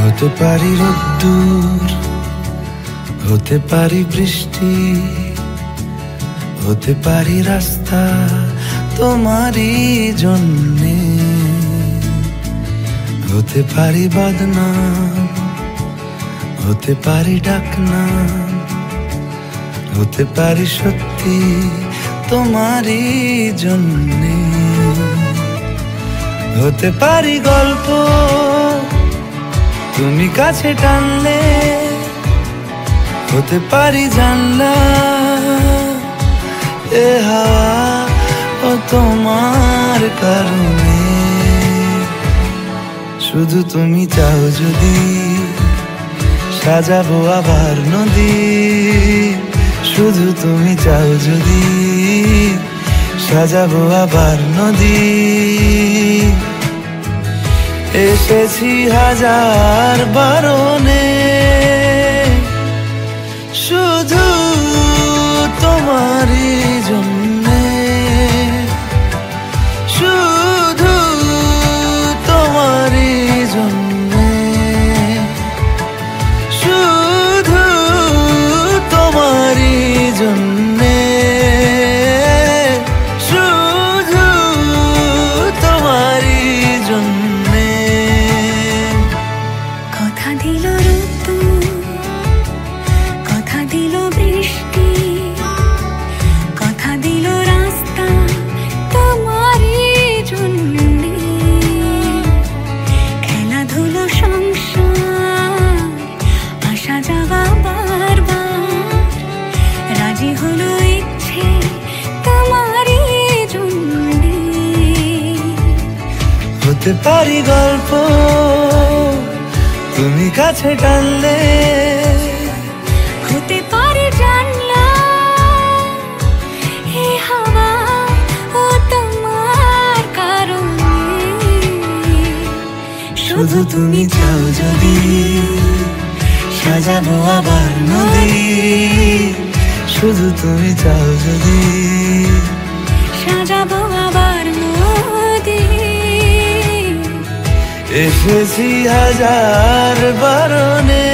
হতে পারি রোদ্দুর, হতে পারি বৃষ্টি, হতে পারি রাস্তা তোমারই জন্যে। হতে পারি বদনাম, হতে পারি ডাকনাম, হতে পারি সত্যি তোমারই জন্যে। হতে পারি গল্প তুমি কাছে টানলে হতে পারি জানলা। এ হাওয়া ও তোমার কারণে। শুধু তুমি চাও যদি সাজাবো আবার নদী। শুধু তুমি চাও যদি সাজাবো আবার নদী। এসেছি হাজার বারণে। হতে পারি গল্প। তুমি কাছে টানলে। হতে পারে জানলা হে হাওয়া ও তোমার কারণে। শুধু তুমি চাও যদি সাজাবো আবার নদী। শুধু তুমি চাও যদি এসেছি হাজার বারণে।